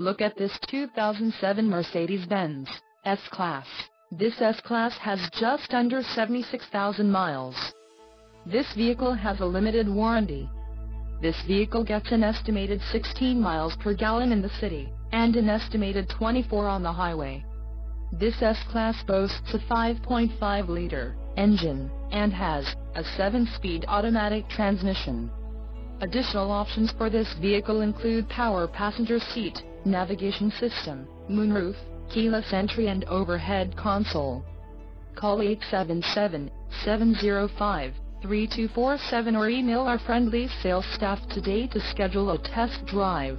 Look at this 2007 Mercedes-Benz S-Class. This S-Class has just under 76,000 miles. This vehicle has a limited warranty. This vehicle gets an estimated 16 miles per gallon in the city, and an estimated 24 on the highway. This S-Class boasts a 5.5-liter engine, and has a 7-speed automatic transmission. Additional options for this vehicle include power passenger seat, navigation system, moonroof, keyless entry and overhead console. Call 877-705-3247 or email our friendly sales staff today to schedule a test drive.